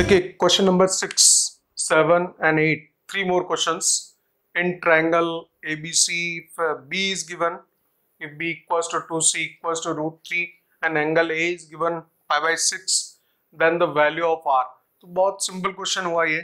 देखिए question number six seven and eight three more questions. In triangle ABC if uh, B is given if B equals to 2C equals to root 3 and angle A is given pi by 6 then the value of R. तो बहुत simple question हुआ ये।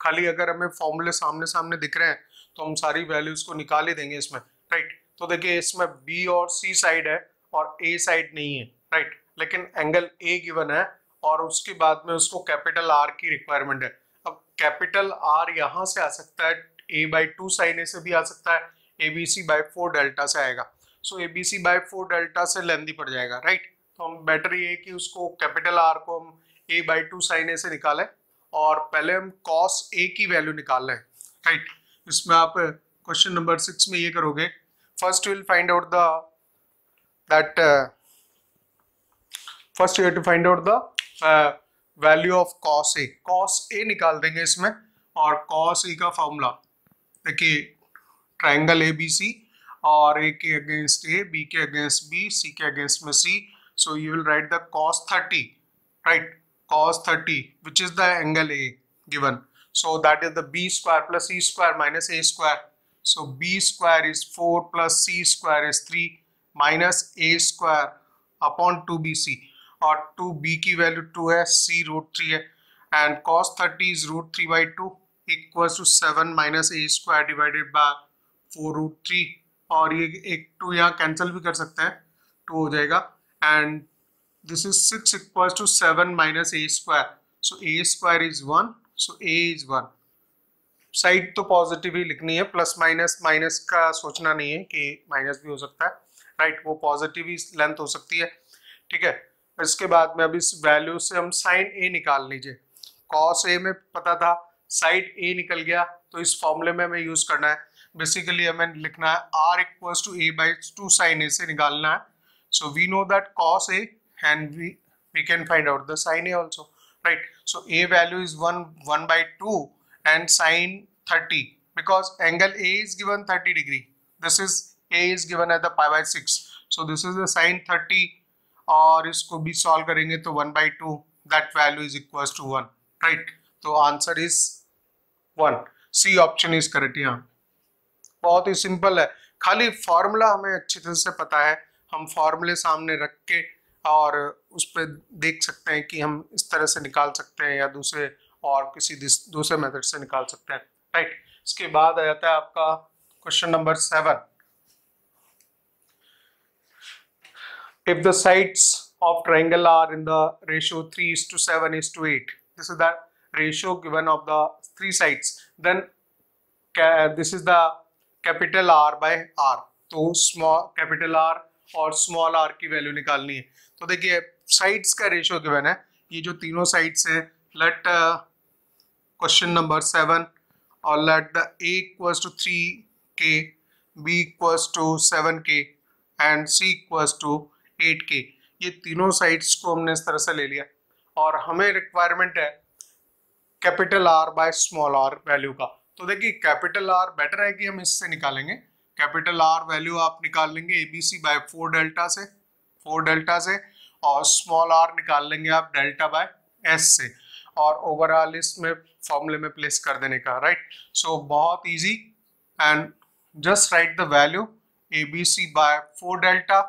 खाली अगर हमें फॉर्मूले सामने सामने दिख रहे हैं तो हम सारी वैल्यूज़ को निकाल ही देंगे इसमें राइट तो देखिए इसमें बी और सी साइड है और ए साइड नहीं है राइट लेकिन एंगल ए गिवन है और उसके बाद में उसको कैपिटल आर की रिक्वायरमेंट है। अब कैपिटल आर यहाँ से आ सकता है A by two sine A से भी आ सकता है A B C by four delta से आएगा। So A B C by four delta से लेंदी पड़ जाएगा राइट तो हम बेटर ये कि उसको कैपिटल आर को हम A by two sine A से निकालें और पहले हम कॉस ए की वैल्यू निकाल लें राइट इसमें आप क्वेश्चन नंबर सिक्स में ये करोगे। First will find out the that first you to find out the value of cos A cos A निकाल देंगे इसमें और कॉस ए का फॉर्मूला देखिए ट्रायंगल ए बी सी और ए के अगेंस्ट ए बी के अगेंस्ट बी सी के अगेंस्ट में C so you will write the cos thirty write cos thirty which is the angle A given so that is the B square plus E square minus A square so B square is four plus C square is three minus A square upon two B C और two B की value two है सी root three है. And cos thirty is root three by two equals to seven minus A square divided by four root three और ये एक to यहाँ cancel भी कर सकते हैं टू हो जाएगा. And this is 6 equals to 7 minus a square. So a square is 1 so a is 1 side तो पॉजिटिव ही लिखनी है प्लस माइनस माइनस का सोचना नहीं है कि माइनस भी हो सकता है. राइट right, वो पॉजिटिव ही लेंथ हो सकती है. ठीक है? इसके बाद में अभी इस वैल्यू से हम साइन ए निकाल लीजिए। कॉस ए में पता था साइड ए निकल गया तो इस फॉर्मुले में हमें यूज़ करना है। बेसिकली हमें लिखना है R equals to A by two sine A से निकालना है। So we know that cos A and we we can find out the sine A also right so A value is one one by two and sine thirty because angle A is given thirty degree this is A is given at the by six so this is the sine thirty और इसको भी solve करेंगे तो 1 by 2 that value is equals to 1 right? तो answer is one C option is correct यहाँ. बहुत ही simple है. खाली फॉर्मूला हमें अच्छी तरह से पता है. हम फॉर्मूले सामने रख के और उस पर देख सकते हैं कि हम इस तरह से निकाल सकते हैं या दूसरे और किसी दूसरे मेथड से निकाल सकते हैं. राइट इसके बाद आ जाता है आपका question number seven if the sides of triangle are in the ratio 3 is to 7 is to 8 this is the ratio given of the three sides then this is the capital R by R तो small capital R और small R की value निकालनी है तो देखिए sides का ratio given है ये जो तीनों साइड्स हैं लेट क्वेश्चन नंबर सेवन और let the A equals to three K B equals to seven K and C equals to eight K ये तीनों साइड्स को हमने इस तरह से ले लिया। और हमें रिक्वायरमेंट है capital R by small R value का। तो देखिए कैपिटल आर बेटर है कि हम इससे निकालेंगे। कैपिटल आर वैल्यू आप निकाल लेंगे A B C by four delta से फोर डेल्टा से और स्मॉल आर निकाल लेंगे आप डेल्टा बाय एस से। और ओवरऑल इसमें फॉर्मूले में प्लेस कर देने का राइट सो so, बहुत easy and just write the value A B C by four delta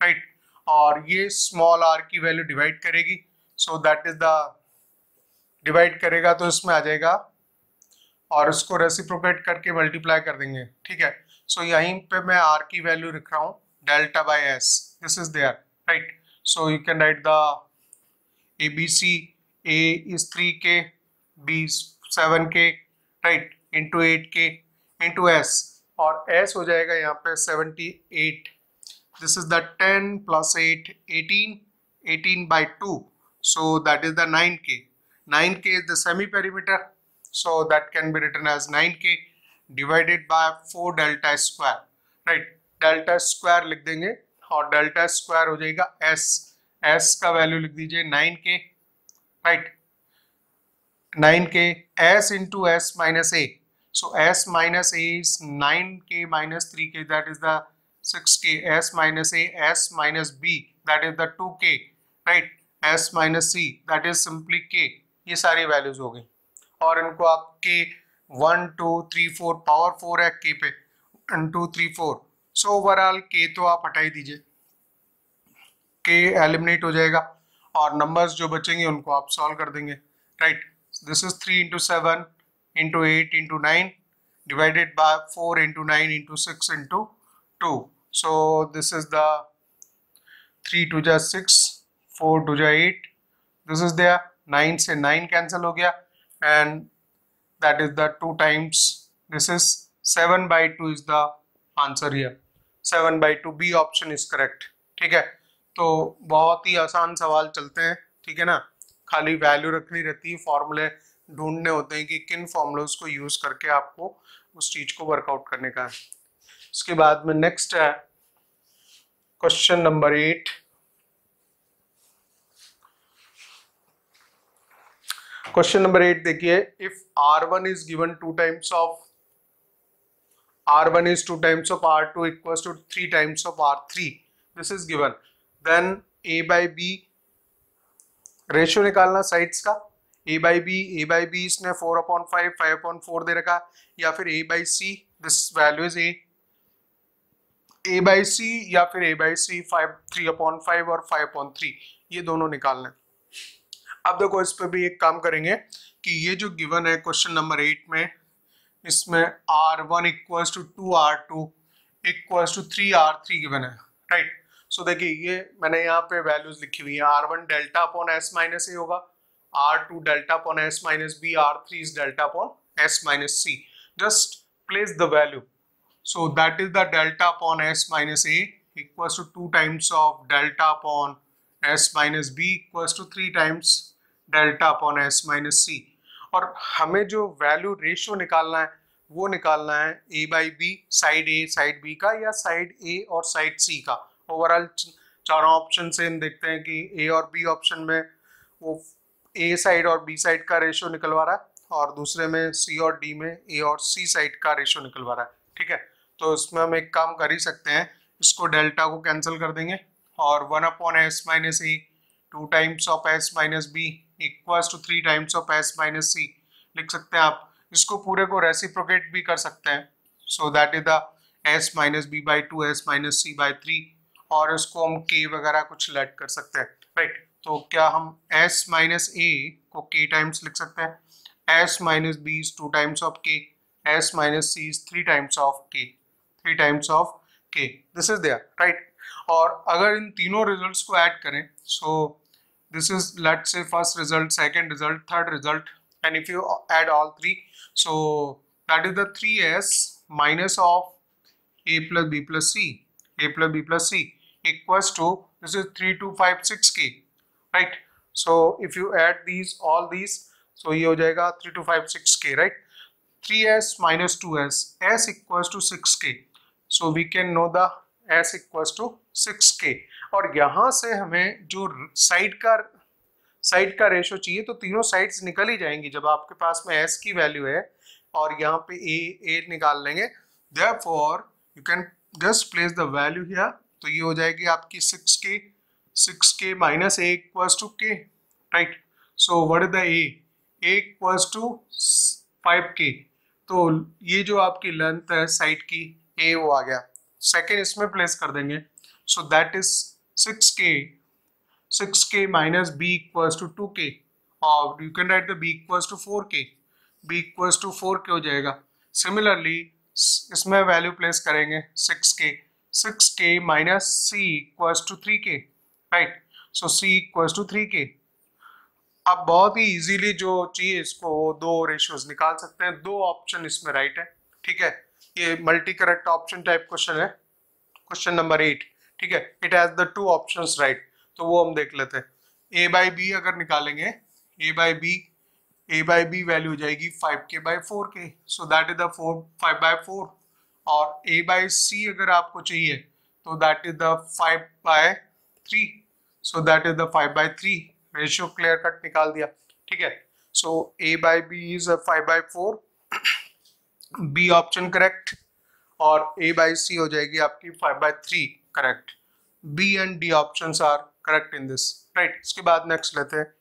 right और ये स्मॉल आर की वैल्यू डिवाइड करेगी। So that is the divide करेगा तो इसमें आ जाएगा और इसको रेसिप्रोकेट करके मल्टीप्लाई कर देंगे। ठीक है? सो so, यहीं पे मैं आर की वैल्यू लिख रहा हूँ delta by S this is there right so you can write the A B C A is three K B seven K right into eight K into S और S हो जाएगा यहाँ पे seventy eight this is the ten plus eight eighteen eighteen by two so that is the 9k 9k is the semi perimeter so that can be written as 9k divided by 4 delta square right delta square लिख देंगे और delta square हो जाएगा s s का value लिख दीजिए 9k right 9k s into s minus a so s minus a is 9k minus 3k that is the 6k s minus a, s minus b, that is the 2k right? S minus c, that is simply k. ये सारी values हो गई। और इनको आप K one two three four power four है के पे। One two three four so overall K तो आप हटा ही दीजिए। के एलिमिनेट हो जाएगा। और नंबर्स जो बचेंगे उनको आप सॉल्व कर देंगे। Right this is three into seven into eight into nine divided by 4 into 9 into 6 into 2 so this is the 3 to ja 6 4 to ja 8 this is there 9 से 9 cancel हो गया and that is the 2 times this is 7 by 2 is the answer here 7 by 2 B option is correct ठीक है तो बहुत ही आसान सवाल चलते हैं ठीक है ना खाली वैल्यू रखनी रहती है फॉर्मूले ढूँढने होते हैं कि किन फॉर्मूलोज को यूज़ करके आपको उस चीज़ को वर्कआउट करने का है इसके बाद में नेक्स्ट है। Question number eight question number eight देखिए if R one is given two times of R one is two times of R two equal to three times of R three this is given then A by B ratio निकालना sides का। A by B A by B इसने four upon five five upon four दे रखा। या फिर A by C this value is A A by C या फिर A by C five three upon five और five upon three ये दोनों निकालना है अब देखो इस पर भी एक काम करेंगे कि ये जो गिवन है क्वेश्चन नंबर एट में इसमें R one equals to two R two equals to three R three given है राइट सो देखिए ये मैंने यहाँ पे वैल्यूज़ लिखी हुई है R one delta upon S minus A होगा r2 delta upon s minus b, r3 is delta upon s minus c. Just place the value. So, that is the delta upon s minus a equals to 2 times of delta upon s minus b equals to 3 times delta upon s minus c. और हमें जो value ratio निकालना है, वो निकालना है A by B side A side B का या साइड ए और साइड सी का। ओवरऑल चारों ऑप्शन से हम देखते हैं कि ए और बी ऑप्शन में वो ए साइड और बी साइड का रेशियो निकलवा रहा है और दूसरे में सी और डी में ए और सी साइड का रेशियो निकलवा रहा है। ठीक है? तो इसमें हम एक काम कर ही सकते हैं, इसको डेल्टा को कैंसिल कर देंगे और one upon S minus A two times of S minus B equals to three times of S minus C लिख सकते हैं आप। इसको पूरे को रेसिप्रोकेट भी कर सकते हैं। So that is the S minus B by two S minus C by three और इसको हम के वगैरह कुछ लेट कर सकते हैं। Right right. तो क्या हम एस माइनस ए को के टाइम्स लिख सकते हैं? S minus B is two times of K S minus C is three times of k three times of k. This is there right और अगर इन तीनों रिजल्ट्स को ऐड करें so this is let's say first result second result third result and if you add all three so that is the three S minus of a plus b plus c. A plus b plus c equals to, this is 3256k right? So if you add these, all these, so ये हो जाएगा 3 to 5 6k right? 3s minus 2s s equals to 6k so we can know the S equal to six K और यहाँ से हमें जो side का side का रेशो चाहिए तो तीनों साइड्स निकल ही जाएँगी जब आपके पास में एस की वैल्यू है और यहाँ पे ए ए निकाल लेंगे। There you can just place the value here तो ये हो जाएगी आपकी six K six K minus A equal to K right so what the A equal to five K तो ये जो आपकी लेंथ है साइड की a वो आ गया। सेकेंड इसमें प्लेस कर देंगे। So that is 6k 6k minus b equals to 2k और you can write the b equals to 4k b equals to 4k हो जाएगा। सिमिलरली इसमें वैल्यू प्लेस करेंगे 6k 6k minus c equals to 3k right so C equals to three K आप बहुत ही easily जो चाहिए इसको दो रेशियोज निकाल सकते हैं। दो ऑप्शन इसमें राइट है, ठीक है? ये multi correct option type question है। क्वेश्चन नंबर एट ठीक है? It has the two option right तो वो हम देख लेते हैं। ए बाई बी अगर निकालेंगे A by B A by B value हो जाएगी five K by four K so that is the four five by four और ए बाई सी अगर आपको चाहिए तो that is the five by three so that is the five by three ratio clear cut निकाल दिया, ठीक है? So A by B is five by four B option correct और ए बाई सी हो जाएगी आपकी five by three correct B and D option are correct in this right इसके बाद नेक्स्ट लेते हैं.